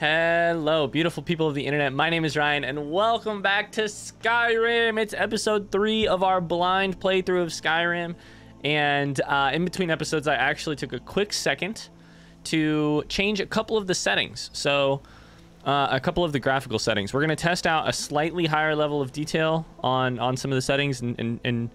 Hello, beautiful people of the internet. My name is Ryan, and welcome back to Skyrim. It's episode three of our blind playthrough of Skyrim. And uh, in between episodes, I actually took a quick second to change a couple of the settings. So, uh, a couple of the graphical settings. We're going to test out a slightly higher level of detail on on some of the settings and, and, and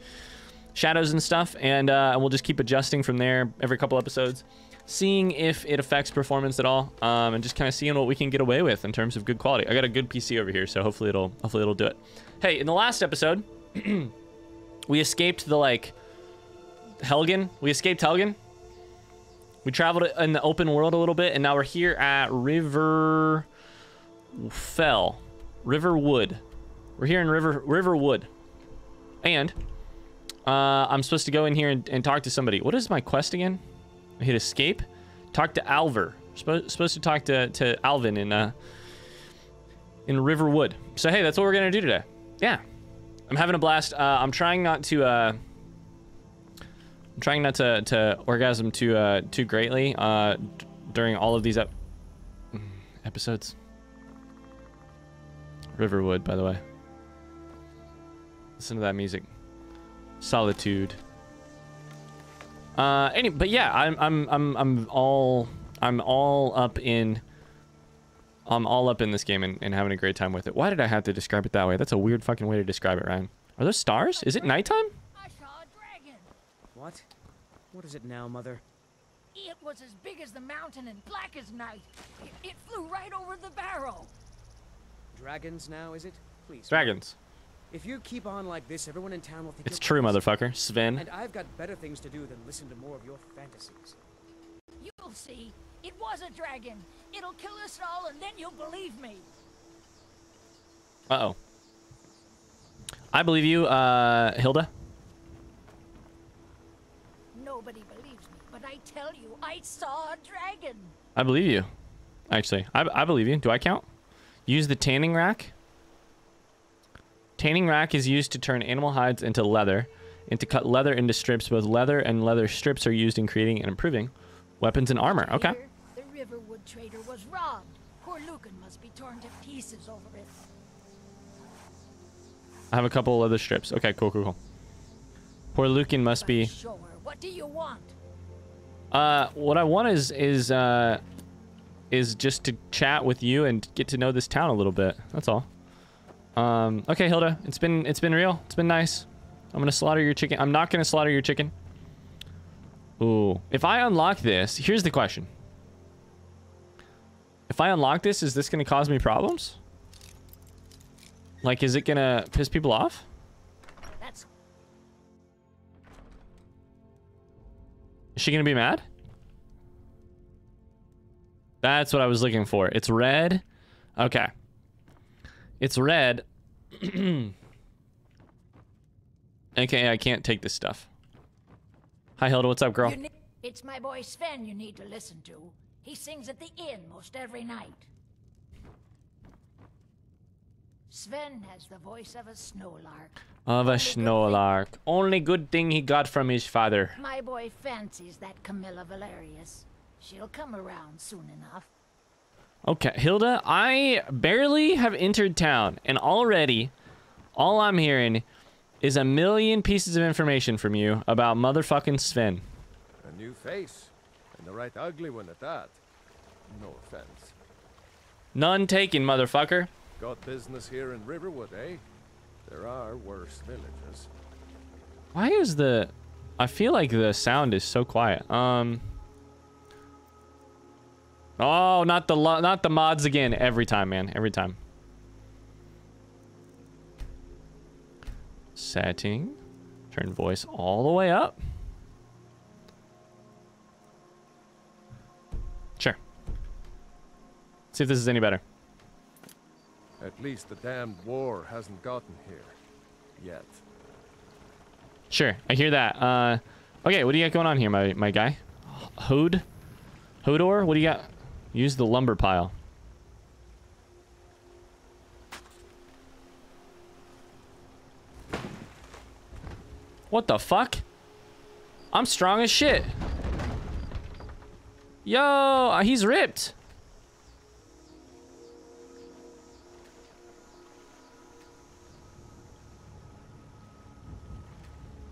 shadows and stuff, and uh, we'll just keep adjusting from there every couple episodes seeing if it affects performance at all, um, and just kind of seeing what we can get away with in terms of good quality. I got a good PC over here, so hopefully it'll hopefully it'll do it. Hey, in the last episode, we escaped the like Helgen. We escaped Helgen. We traveled in the open world a little bit, and now we're here at River Fell, Riverwood. We're here in River Riverwood, and uh, I'm supposed to go in here and, and talk to somebody. What is my quest again? I hit escape. Talk to Alvor. Supposed, supposed to talk to, to Alvin in uh in Riverwood. So hey, that's what we're gonna do today. Yeah. I'm having a blast. Uh, I'm trying not to uh I'm trying not to, to orgasm too uh too greatly uh during all of these ep episodes. Riverwood, by the way. Listen to that music. Solitude. Uh, any, but yeah, I'm, I'm, I'm, I'm all, I'm all up in, I'm all up in this game and, and having a great time with it. Why did I have to describe it that way? That's a weird fucking way to describe it, Ryan. Are those stars? Is it nighttime? I saw a dragon. What? What is it now, Mother? It was as big as the mountain and black as night. It, it flew right over the barrow. Dragons now, is it? Please. Dragons. If you keep on like this, everyone in town will think It's true, motherfucker. Sven. And I've got better things to do than listen to more of your fantasies. You'll see. It was a dragon. It'll kill us all, and then you'll believe me. Uh-oh. I believe you, uh, Hilda. Nobody believes me, but I tell you, I saw a dragon. I believe you. Actually, I, I believe you. Do I count? Use the tanning rack. Tanning rack is used to turn animal hides into leather and to cut leather into strips. Both leather and leather strips are used in creating and improving weapons and armor. Okay. Here, the Riverwood trader was robbed. Poor Lucan must be torn to pieces over it. I have a couple of leather strips. Okay, cool, cool, cool. Poor Lucan must be. Sure. What do you want? Uh, what I want is is uh, is just to chat with you and get to know this town a little bit. That's all. Um, okay, Hilda, it's been it's been real. It's been nice. I'm gonna slaughter your chicken. I'm not gonna slaughter your chicken. Ooh, if I unlock this, here's the question. If I unlock this, is this gonna cause me problems? Like, is it gonna piss people off? That's Is she gonna be mad? That's what I was looking for. It's red. Okay. It's red. okay, I can't take this stuff. Hi, Hilda. What's up, girl? It's my boy Sven you need to listen to. He sings at the inn most every night. Sven has the voice of a snowlark. Of a Only good snowlark. Only good thing he got from his father. My boy fancies that Camilla Valerius. She'll come around soon enough. Okay, Hilda, I barely have entered town, and already, all I'm hearing is a million pieces of information from you about motherfucking Sven. A new face, and the right ugly one at that. No offense. None taken, motherfucker. Got business here in Riverwood, eh? There are worse villages. Why is the... I feel like the sound is so quiet. Um... Oh, not the not the mods again. Every time, man. Every time. Setting. Turn voice all the way up. Sure. See if this is any better. At least the damned war hasn't gotten here. Yet. Sure, I hear that. Uh, okay, what do you got going on here, my my guy? Hod, Hodor, what do you got? Use the lumber pile. What the fuck? I'm strong as shit. Yo, uh, he's ripped.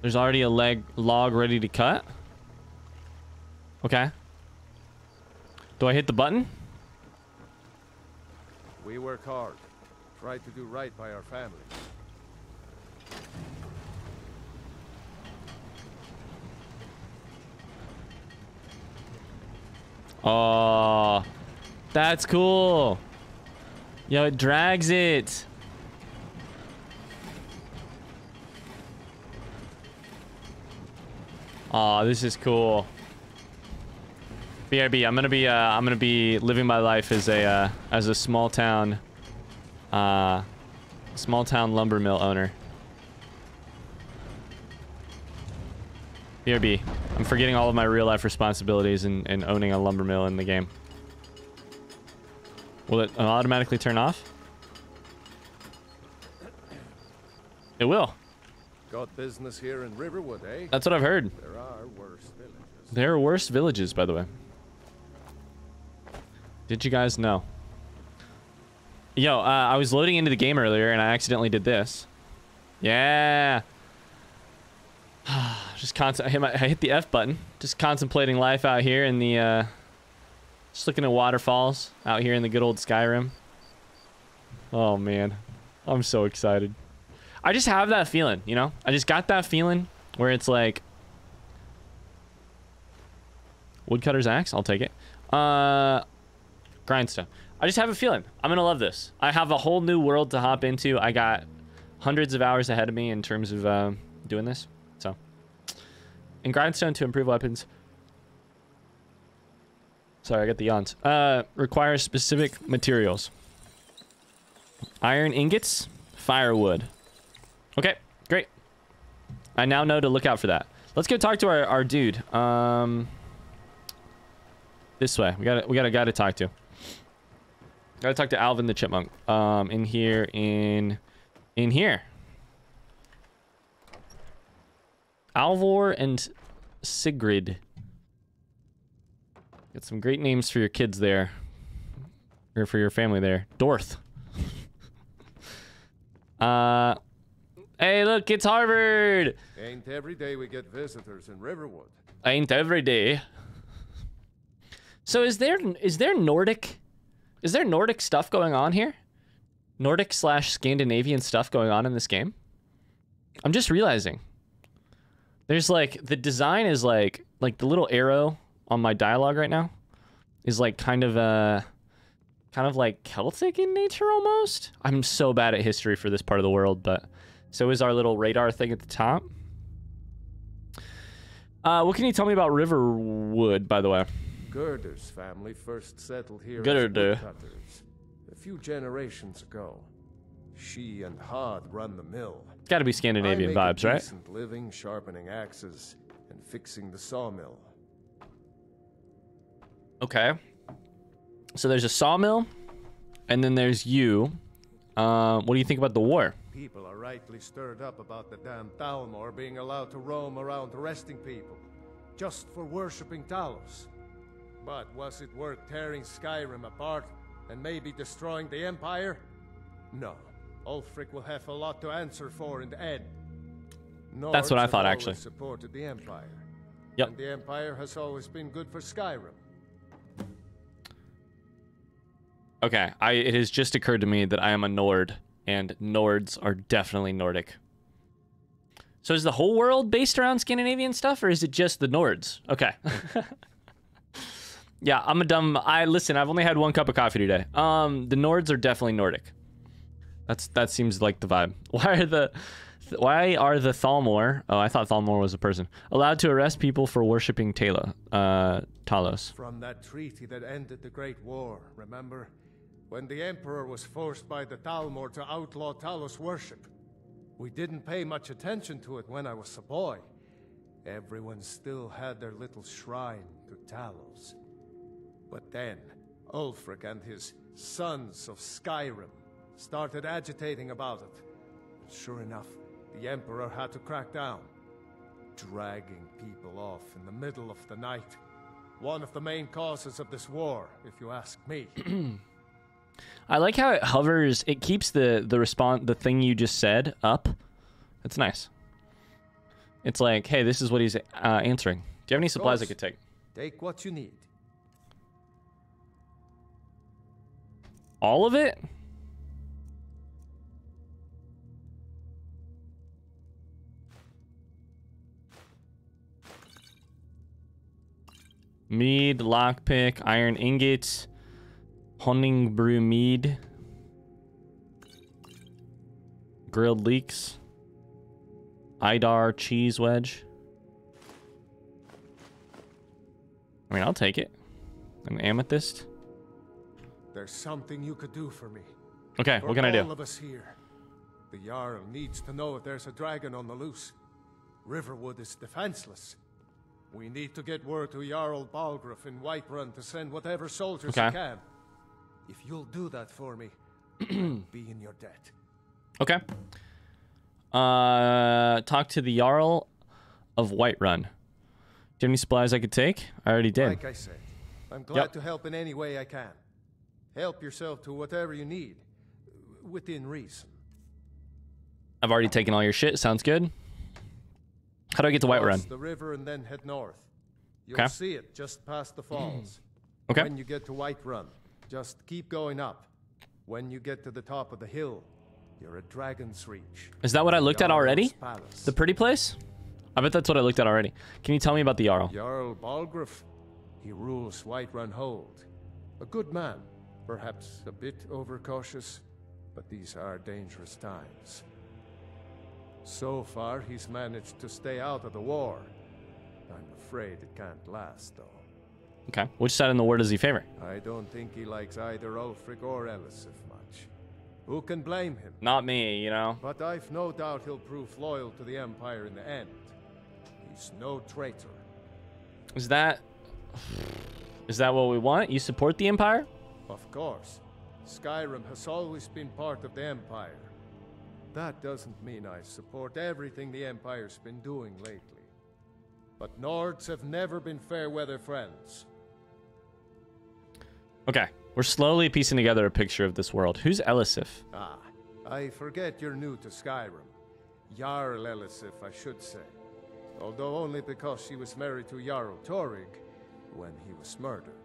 There's already a leg log ready to cut. Okay. Do I hit the button? We work hard. Try to do right by our family. Oh, that's cool. Yo, it drags it. Oh, this is cool. BRB, I'm gonna be uh, I'm gonna be living my life as a uh, as a small town, uh, small town lumber mill owner. BRB, I'm forgetting all of my real life responsibilities and, and owning a lumber mill in the game. Will it automatically turn off? It will. Got business here in Riverwood, eh? That's what I've heard. There are worse villages. There are worse villages, by the way. Did you guys know? Yo, uh, I was loading into the game earlier and I accidentally did this. Yeah. just. I hit, my, I hit the F button. Just contemplating life out here in the. Uh, just looking at waterfalls out here in the good old Skyrim. Oh man, I'm so excited. I just have that feeling, you know. I just got that feeling where it's like woodcutter's axe. I'll take it. Uh, grindstone. I just have a feeling I'm gonna love this. I have a whole new world to hop into. I got hundreds of hours ahead of me in terms of uh, doing this. So, and grindstone to improve weapons. Sorry, I got the yawns. Uh, requires specific materials. Iron ingots, firewood. Okay, great. I now know to look out for that. Let's go talk to our, our dude. Um, this way. We got we got a guy to talk to. Gotta talk to Alvin the chipmunk. Um, in here, in, in here. Alvor and Sigrid. Got some great names for your kids there. Or for your family there. Dorth. uh, hey, look, it's Harvard. Ain't every day we get visitors in Riverwood. Ain't every day. So is there is there Nordic is there Nordic stuff going on here? Nordic slash Scandinavian stuff going on in this game? I'm just realizing. There's like the design is like like the little arrow on my dialogue right now is like kind of uh kind of like Celtic in nature almost. I'm so bad at history for this part of the world, but so is our little radar thing at the top. Uh, what can you tell me about Riverwood, by the way? Gerdur's family first settled here Gerder. as a few generations ago. She and Hod run the mill. Got to be I Scandinavian vibes, right? living sharpening axes and fixing the sawmill. Okay. So there's a sawmill, and then there's you. Uh, what do you think about the war? People are rightly stirred up about the damn Thalmor being allowed to roam around arresting people, just for worshipping Talos. But was it worth tearing Skyrim apart and maybe destroying the Empire? No. Ulfric will have a lot to answer for in the end. That's what I Nords thought, actually. supported the Empire. Yep. And the Empire has always been good for Skyrim. Okay, I it has just occurred to me that I am a Nord, and Nords are definitely Nordic. So is the whole world based around Scandinavian stuff, or is it just the Nords? Okay. yeah, I'm a dumb. I listen. I've only had one cup of coffee today. Um, the Nords are definitely Nordic. That's that seems like the vibe. Why are the why are the Thalmor? Oh, I thought Thalmor was a person allowed to arrest people for worshiping Tala, uh, Talos. From that treaty that ended the Great War, remember? When the Emperor was forced by the Thalmor to outlaw Talos worship. We didn't pay much attention to it when I was a boy. Everyone still had their little shrine to Talos. But then, Ulfric and his sons of Skyrim started agitating about it. And sure enough, the Emperor had to crack down, dragging people off in the middle of the night. One of the main causes of this war, if you ask me. I like how it hovers. It keeps the the response, the thing you just said, up. That's nice. it's like, hey, this is what he's uh, answering. Do you have any supplies I could take? Take what you need. All of it? Mead, lockpick, iron ingots, hunting brew mead, grilled leeks, Eidar cheese wedge. I mean, I'll take it. An amethyst. There's something you could do for me. Okay, For what can I do? all of us here. The Jarl needs to know if there's a dragon on the loose. Riverwood is defenseless. We need to get word to Jarl Balgruuf in Whiterun to send whatever soldiers Okay. he can. If you'll do that for me, be in your debt. Okay. Uh, talk to the Jarl of Whiterun. Do you have any supplies I could take? I already did. Like I said, I'm glad Yep. to help in any way I can. Help yourself to whatever you need, within reason. I've already taken all your shit. Sounds good. How do I get to Cross Whiterun? the river and then head north. You'll Okay. see it just past the falls. Okay. When you get to Whiterun, just keep going up. When you get to the top of the hill, you're at Dragon's Reach. Is that what I looked at already? Palace. The pretty place? I bet that's what I looked at already. Can you tell me about the Jarl? Jarl Balgruuf, he rules Whiterun Hold. A good man, perhaps a bit overcautious, but these are dangerous times. So far, he's managed to stay out of the war. I'm afraid it can't last, though. Okay. Which side in the war does he favor? I don't think he likes either Ulfric or Elisif much. Who can blame him? Not me, you know. But I've no doubt he'll prove loyal to the Empire in the end. He's no traitor. Is that Is that what we want? You support the Empire? Of course. Skyrim has always been part of the Empire. That doesn't mean I support everything the Empire's been doing lately. But Nords have never been fair weather friends. Okay. We're slowly piecing together a picture of this world. Who's Elisif? Ah, I forget you're new to Skyrim. Jarl Elisif, I should say. Although only because she was married to Jarl Torygg when he was murdered.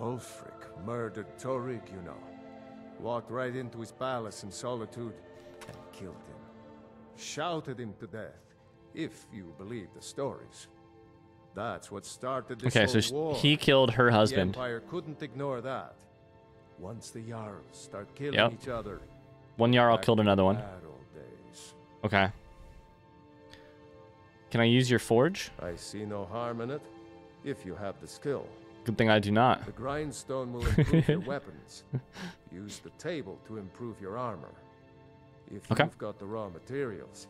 Ulfric murdered Torygg, you know. Walked right into his palace in solitude and killed him. Shouted him to death, if you believe the stories. That's what started this Okay, so whole sh- war. he killed her husband. The. Empire couldn't ignore that. Once the Jarls start killing Yep. each other, One Jarl killed another one. Okay. Can I use your forge? I see no harm in it, if you have the skill. Good thing I do not. The grindstone will improve your weapons. Use the table to improve your armor. If Okay. you've got the raw materials,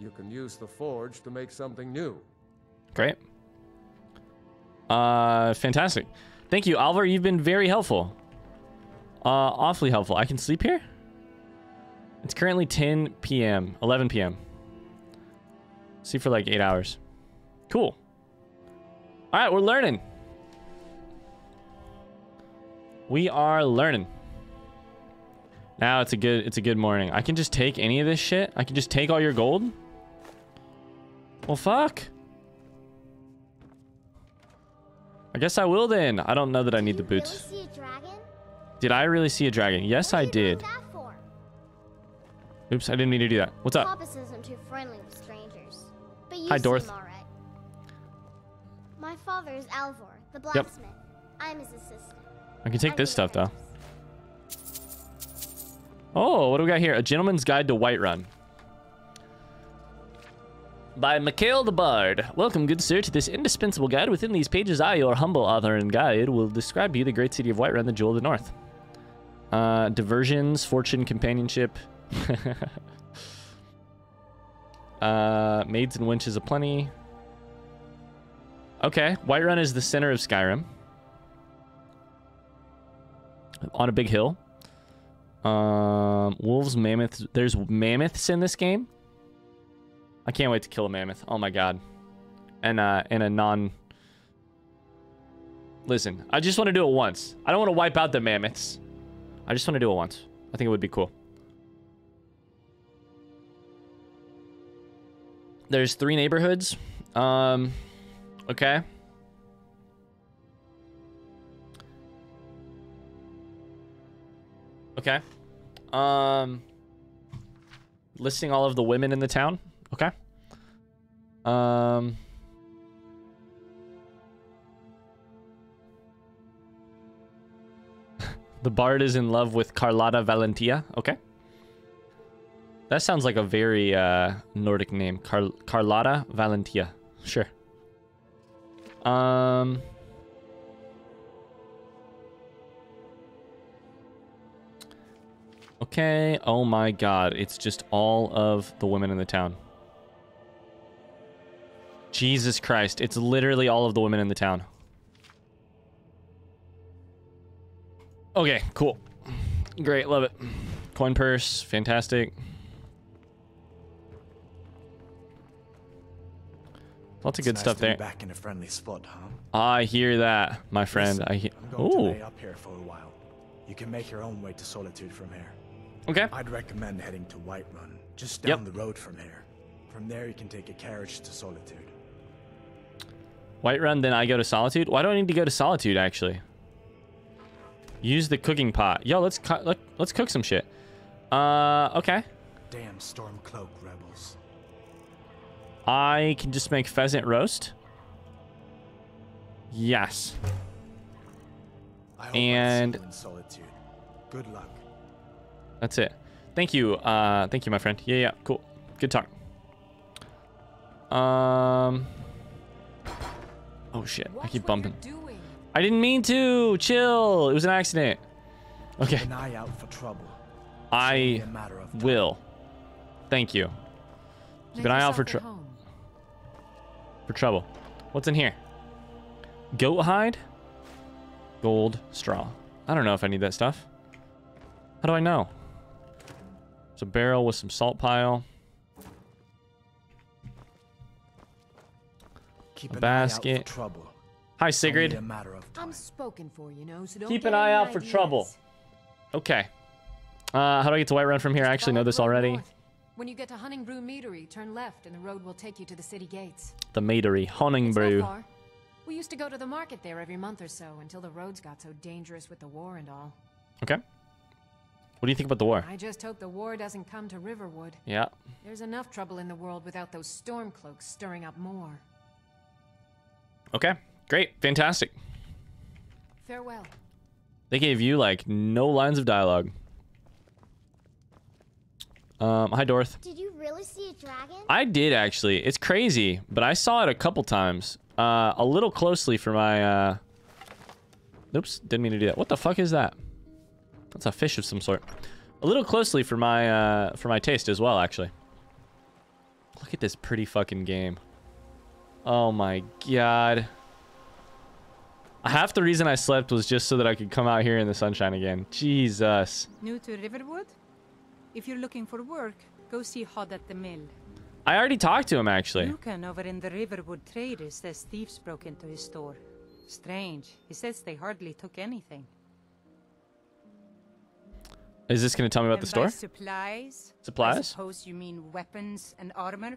you can use the forge to make something new. Great. Uh, fantastic. Thank you, Alvar. You've been very helpful. Uh, awfully helpful. I can sleep here? It's currently 10 p.m., 11 p.m. Sleep for like eight hours. Cool. All right, we're learning. We are learning. Now it's a good it's a good morning. I can just take any of this shit. I can just take all your gold. Well, fuck. I guess I will then. I don't know that I need the boots. Really see a dragon? Did I really see a dragon? Yes, I What do you did. do that for? Oops, I didn't mean to do that. What's up? Papas isn't too friendly with strangers. But you Hi, Dorth. My father is Alvor, the blacksmith. I'm his assistant. I can take this stuff though. Oh, what do we got here? A Gentleman's Guide to Whiterun. By Mikael the Bard. Welcome, good sir, to this indispensable guide. Within these pages, I, your humble author and guide, will describe to you the great city of Whiterun, the jewel of the north. Uh, diversions, fortune, companionship. uh, maids and wenches aplenty. Okay, Whiterun is the center of Skyrim. On a big hill. Um, wolves, mammoths. There's mammoths in this game. I can't wait to kill a mammoth. Oh my god. And uh, in a non. Listen, I just want to do it once. I don't want to wipe out the mammoths. I just want to do it once. I think it would be cool. There's three neighborhoods. Um, okay. Okay. Um, listing all of the women in the town. Okay. Um. the bard is in love with Carlotta Valentia. Okay. That sounds like a very uh, Nordic name. Car- Carlotta Valentia. Sure. Um. Okay. Oh my god. It's just all of the women in the town. Jesus Christ. It's literally all of the women in the town. Okay, cool. Great, love it. Coin purse, fantastic. Lots of It's good nice stuff there. Back in a friendly spot, huh? I hear that, my friend. Listen, I hear. I'm going to lay up here for a while. You can make your own way to Solitude from here. Okay. I'd recommend heading to Whiterun, just Yep. down the road from here. From there, you can take a carriage to Solitude. Whiterun, then I go to Solitude. Why do I need to go to Solitude actually? Use the cooking pot. Yo, let's let, let's cook some shit. Uh, okay. Damn Stormcloak rebels. I can just make pheasant roast. Yes. I hope And- I see you in Solitude. Good luck. That's it. Thank you. Uh, thank you, my friend. Yeah, yeah. Cool. Good talk. Um. Oh shit! I keep bumping. I didn't mean to. Chill. It was an accident. Okay. Keep an eye out for trouble. I only a matter of time. will. Thank you. Keep Make an eye out for yourself tr- at home. for trouble. What's in here? Goat hide. Gold straw. I don't know if I need that stuff. How do I know? It's a barrel with some salt pile. Keep a an eye out basket. trouble. Hi, Sigrid. a matter of time. I'm spoken for, you know, so don't Keep an eye any out for trouble. Okay. Uh, how do I get to Whiterun from here? I actually know this already. north. When you get to Honningbrew Meadery, turn left and the road will take you to the city gates. The Meadery. It's Honningbrew. far. We used to go to the market there every month or so until the roads got so dangerous with the war and all. Okay. What do you think about the war? I just hope the war doesn't come to Riverwood. Yeah. There's enough trouble in the world without those stormcloaks stirring up more. Okay. Great. Fantastic. Farewell. They gave you like no lines of dialogue. Um, hi Dorth. Did you really see a dragon? I did actually. It's crazy, but I saw it a couple times. Uh, a little closely for my. Uh... Oops, didn't mean to do that. What the fuck is that? That's a fish of some sort. A little closely for my uh, for my taste as well, actually. Look at this pretty fucking game. Oh my god. Half the reason I slept was just so that I could come out here in the sunshine again. Jesus. New to Riverwood? If you're looking for work, go see Hod at the mill. I already talked to him actually. Lucan over in the Riverwood Traders says thieves broke into his store. Strange. He says they hardly took anything. Is this going to tell me about the store? supplies? I Supplies? suppose you mean weapons and armor?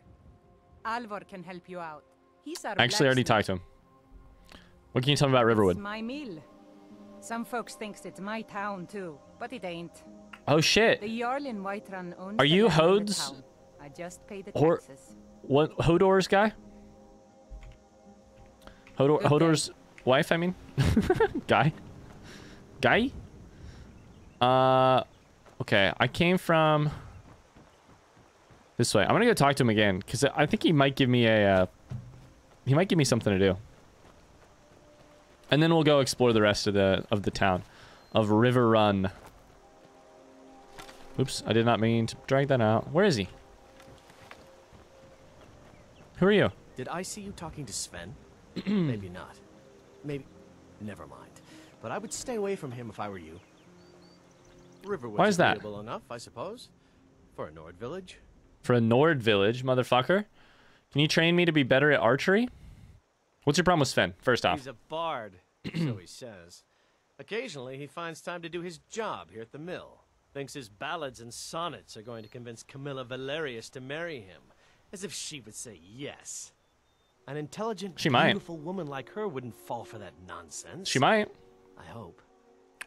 Alvor can help you out. He's our I actually already talked to him. What can you tell me about Riverwood? It's my mill. Some folks thinks it's my town too, but it ain't. Oh shit. The Jarl in Whiterun owns Are you Hode's- I just pay the Or- taxes. What Hodor's guy? Hodor Good day. Hodor's wife, I mean. guy. Guy? Uh okay, I came from this way. I'm to go talk to him again cuz I think he might give me a uh, he might give me something to do. And then we'll go explore the rest of the of the town of River Run. Oops, I did not mean to drag that out. Where is he? Who are you? Did I see you talking to Sven? Maybe not. Maybe. Never mind. But I would stay away from him if I were you. Riverwood's Why is that? enough, I suppose. For a Nord village. For a Nord village, motherfucker. Can you train me to be better at archery? What's your problem with Sven, first off? He's a bard, so he says. Occasionally, he finds time to do his job here at the mill. Thinks his ballads and sonnets are going to convince Camilla Valerius to marry him. As if she would say yes. An intelligent, She might. beautiful woman like her wouldn't fall for that nonsense. She might. I hope.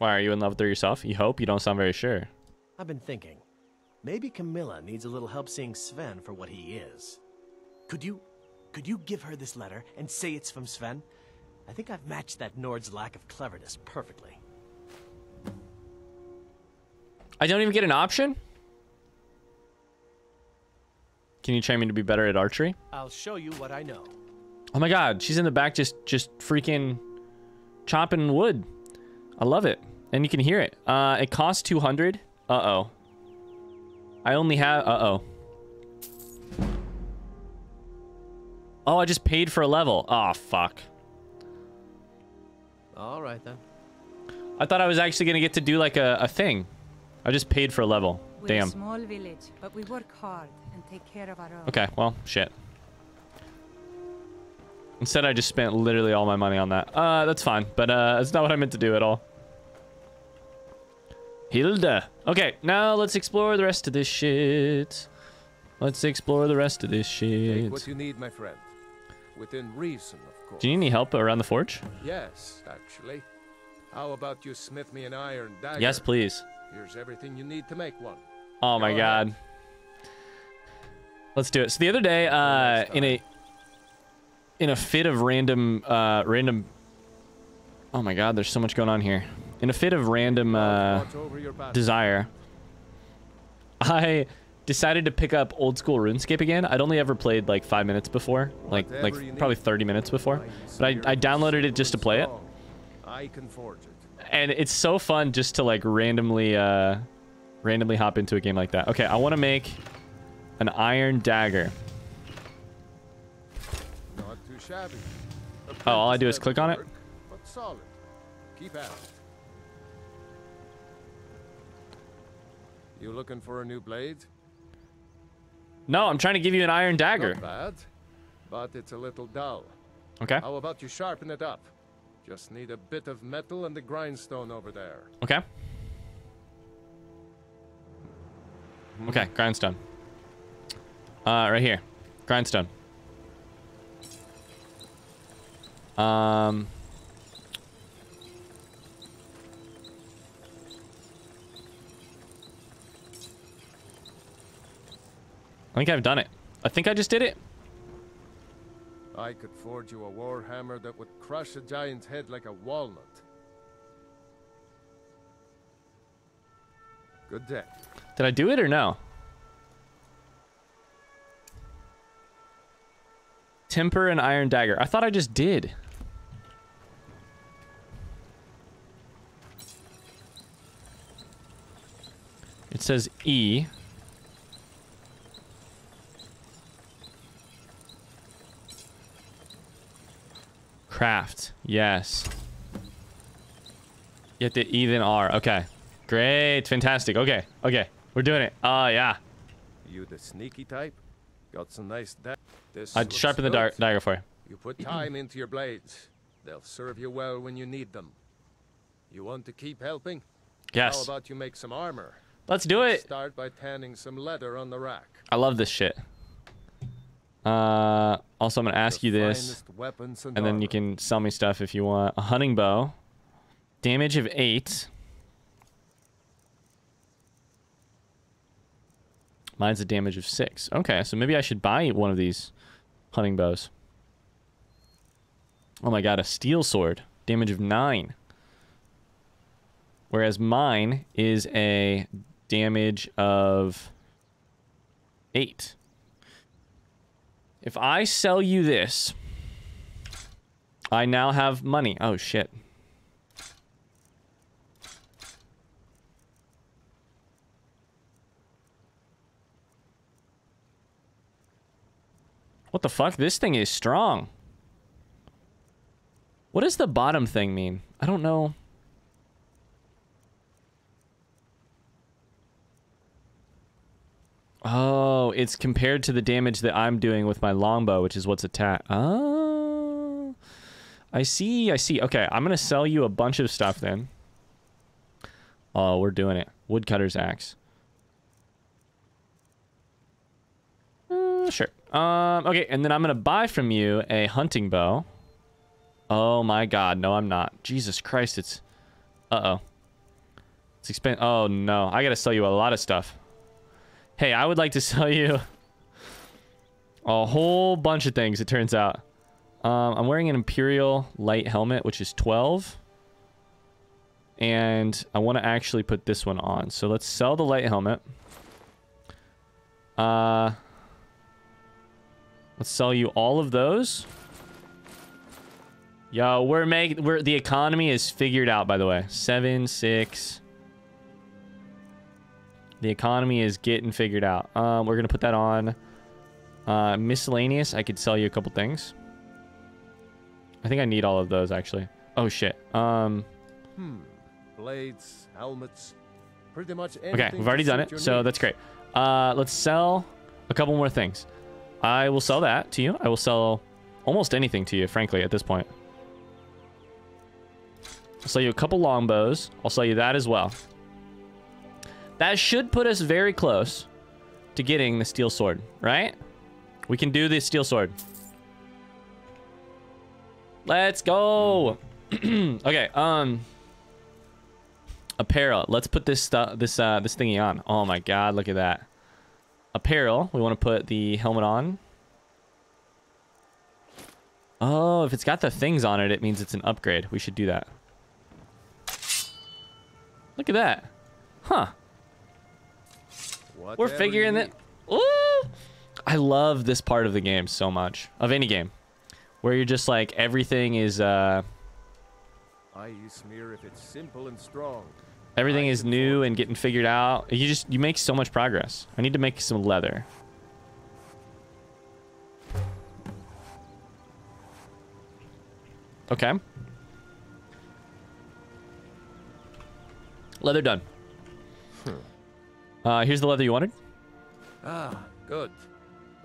Why are you in love with her yourself? You hope. You don't sound very sure. I've been thinking. Maybe Camilla needs a little help seeing Sven for what he is. Could you could you give her this letter and say it's from Sven? I think I've matched that Nord's lack of cleverness perfectly. I don't even get an option. Can you train me to be better at archery? I'll show you what I know. Oh my god, she's in the back just just freaking chopping wood. I love it. And you can hear it. Uh it costs 200. Uh-oh. I only have uh-oh. Oh, I just paid for a level. Oh, fuck. All right then. I thought I was actually going to get to do like a, a thing. I just paid for a level. We're a Damn. small village, but we work hard and take care of our own. Okay, well, shit. Instead, I just spent literally all my money on that. Uh, that's fine, but uh, that's not what I meant to do at all. Hilda. Okay, now let's explore the rest of this shit. Let's explore the rest of this Take shit. what you need, my friend. Within reason, of course. Do you need any help around the forge? Yes, actually. How about you smith me an iron dagger? Yes, please. Here's everything you need to make one. Oh my Go god. ahead. Let's do it. So the other day, uh, in a in a fit of random uh random Oh my god, there's so much going on here. In a fit of random uh Watch over your battle. desire, I decided to pick up old school RuneScape again. I'd only ever played like five minutes before, like like probably 30 minutes before. But I, I downloaded it just to play it, strong. I can forge it. and it's so fun just to like randomly uh randomly hop into a game like that. Okay, I want to make an iron dagger. Not too shabby. Oh, all I do is click on it? You looking for a new blade? No, I'm trying to give you an iron dagger. Not bad, but it's a little dull. Okay. How about you sharpen it up? Just need a bit of metal and the grindstone over there. Okay. Okay, grindstone. Uh, right here. Grindstone. Um. I think I've done it. I think I just did it. I could forge you a war hammer that would crush a giant's head like a walnut. Good day. Did I do it or no? Temper and iron dagger. I thought I just did. It says E. Craft. Yes. You have to E then R. Okay. Great. Fantastic. Okay. Okay. We're doing it. Oh, yeah. You the sneaky type? Got some nice This I'd sharpen the dar dagger for you. You put time into your blades. They'll serve you well when you need them. You want to keep helping? Yes. How about you make some armor? Let's do it. Start by tanning some leather on the rack. I love this shit. Uh, also, I'm gonna ask The you this, and, and then you can sell me stuff if you want. A hunting bow, damage of eight. Mine's a damage of six. Okay, so maybe I should buy one of these hunting bows. Oh my god, a steel sword, damage of nine. Whereas mine is a damage of eight. If I sell you this, I now have money. Oh shit. What the fuck? This thing is strong. What does the bottom thing mean? I don't know. Oh, it's compared to the damage that I'm doing with my longbow, which is what's attack. Oh, I see. I see. Okay, I'm gonna sell you a bunch of stuff then. Oh, we're doing it. Woodcutter's axe. Uh, sure. Um, okay, and then I'm gonna buy from you a hunting bow. Oh my god, no I'm not. Jesus Christ, it's... Uh-oh. It's expensive. Oh no, I gotta sell you a lot of stuff. Hey, I would like to sell you a whole bunch of things, it turns out. Um, I'm wearing an Imperial light helmet, which is 12. And I want to actually put this one on. So let's sell the light helmet. Uh, let's sell you all of those. Yo, we're making we're the economy is figured out by the way. Seven, six. The economy is getting figured out. Um, we're gonna put that on. Uh, miscellaneous. I could sell you a couple things. I think I need all of those actually. Oh shit. Um. Hmm. Blades, helmets, pretty much Okay, we've already done it, so needs. that's great. Uh, let's sell a couple more things. I will sell that to you. I will sell almost anything to you, frankly, at this point. I'll sell you a couple longbows. I'll sell you that as well. That should put us very close to getting the steel sword, right? We can do the steel sword. Let's go. okay, um apparel. Let's put this stuff this uh this thingy on. Oh my god, look at that. Apparel. We want to put the helmet on. Oh, if it's got the things on it, it means it's an upgrade. We should do that. Look at that. Huh. We're figuring that. Ooh! I love this part of the game so much. Of any game. Where you're just like everything is uh. I use smear if it's simple and strong. Everything I is new and getting figured out. You just you make so much progress. I need to make some leather. Okay. Leather done. Uh, here's the leather you wanted. Ah, good.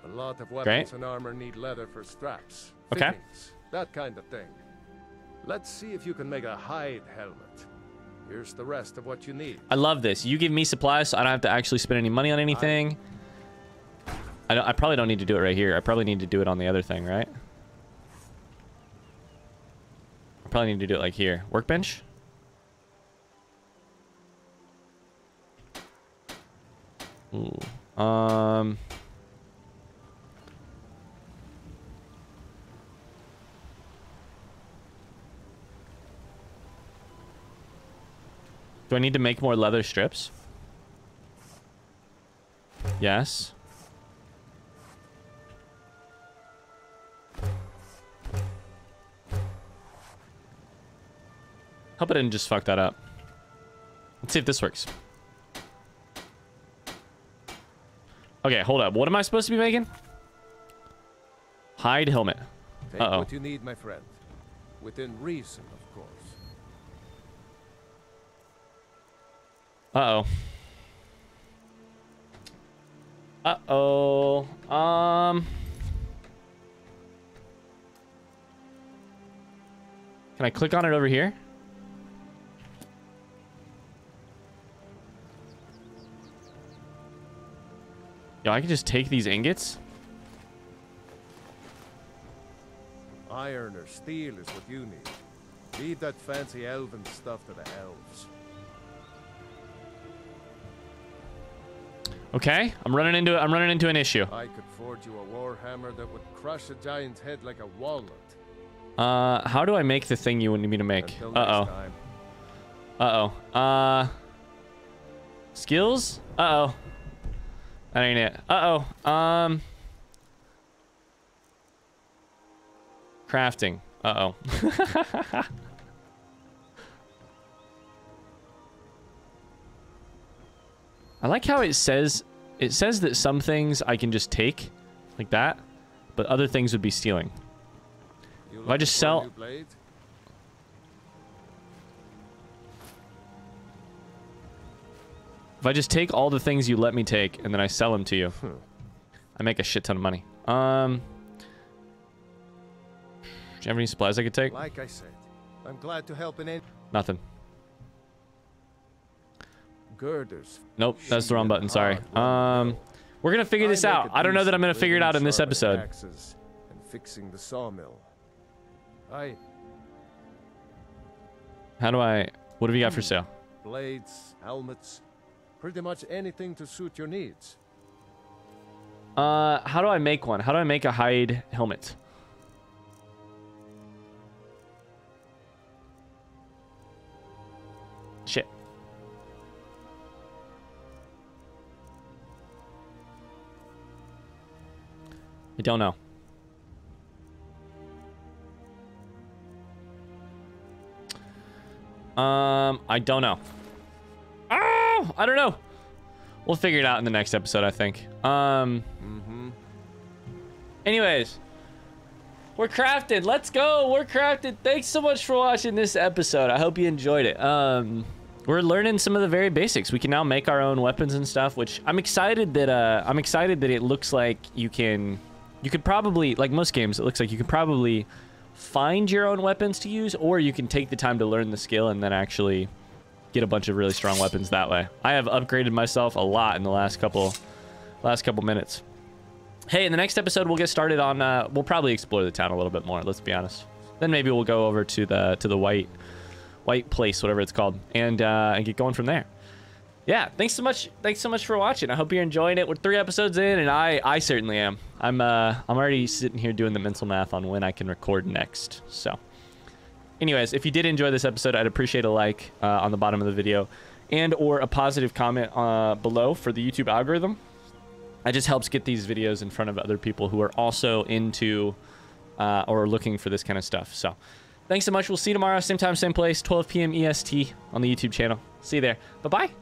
A lot of weapons Great. and armor need leather for straps, Okay. fittings, that kind of thing. Let's see if you can make a hide helmet. Here's the rest of what you need. I love this. You give me supplies, so I don't have to actually spend any money on anything. I, don't, I probably don't need to do it right here. I probably need to do it on the other thing, right? I probably need to do it like here. Workbench? Ooh. Um... Do I need to make more leather strips? Yes. Hope I didn't just fuck that up. Let's see if this works. Okay, hold up. What am I supposed to be making? Hide helmet. Take Uh-oh. what you need, my friend. Within reason, of course. Uh-oh. Uh-oh. Um... Can I click on it over here? Yo, I can just take these ingots? Iron or steel is what you need. Leave that fancy elven stuff to the elves. Okay, I'm running into I'm running into an issue. I could forge you a warhammer that would crush a giant's head like a walnut. Uh, how do I make the thing you want me to make? Uh-oh. Uh-oh. Uh... Skills? Uh-oh. That ain't it. Uh-oh. Um... Crafting. Uh-oh. I like how it says... It says that some things I can just take, like that, but other things would be stealing. You I just sell- If I just take all the things you let me take and then I sell them to you, I make a shit ton of money. Um, do you have any supplies I could take? Like I said, I'm glad to help in any Nothing. girders. Nope, that's the wrong button. Sorry. Um, We're gonna figure this out. I don't know that I'm gonna figure it out in this episode. and fixing the sawmill. I How do I? What have you got for sale? blades, helmets, pretty much anything to suit your needs. Uh, how do I make one? How do I make a hide helmet? Shit. I don't know. Um, I don't know. I don't know. We'll figure it out in the next episode, I think. Um. Mhm. Anyways, we're crafted. Let's go. We're crafted. Thanks so much for watching this episode. I hope you enjoyed it. Um, we're learning some of the very basics. We can now make our own weapons and stuff, which I'm excited that uh, I'm excited that it looks like you can, you could probably like most games. It looks like you could probably find your own weapons to use, or you can take the time to learn the skill and then actually get a bunch of really strong weapons that way. I have upgraded myself a lot in the last couple, last couple minutes. Hey, in the next episode, we'll get started on. Uh, we'll probably explore the town a little bit more. Let's be honest. Then maybe we'll go over to the to the white white place, whatever it's called, and uh, and get going from there. Yeah, thanks so much. Thanks so much for watching. I hope you're enjoying it. We're three episodes in, and I I certainly am. I'm uh I'm already sitting here doing the mental math on when I can record next. So, anyways, if you did enjoy this episode, I'd appreciate a like uh, on the bottom of the video, and or a positive comment uh, below for the YouTube algorithm. It just helps get these videos in front of other people who are also into uh, or looking for this kind of stuff. So, thanks so much. We'll see you tomorrow, same time, same place, 12 p.m. EST on the YouTube channel. See you there. Bye bye.